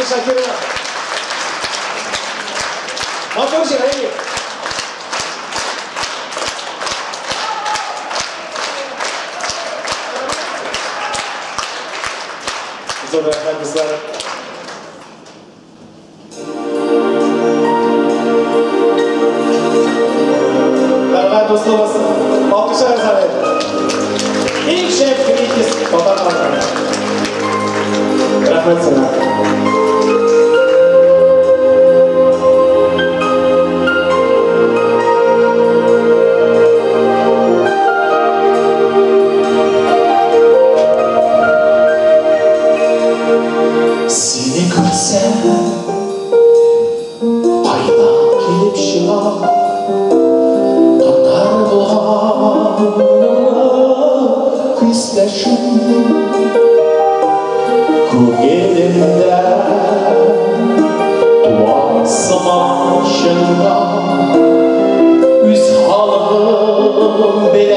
でしたけど待ってほしいないよ磯村さんです session could get in there Üst halım benim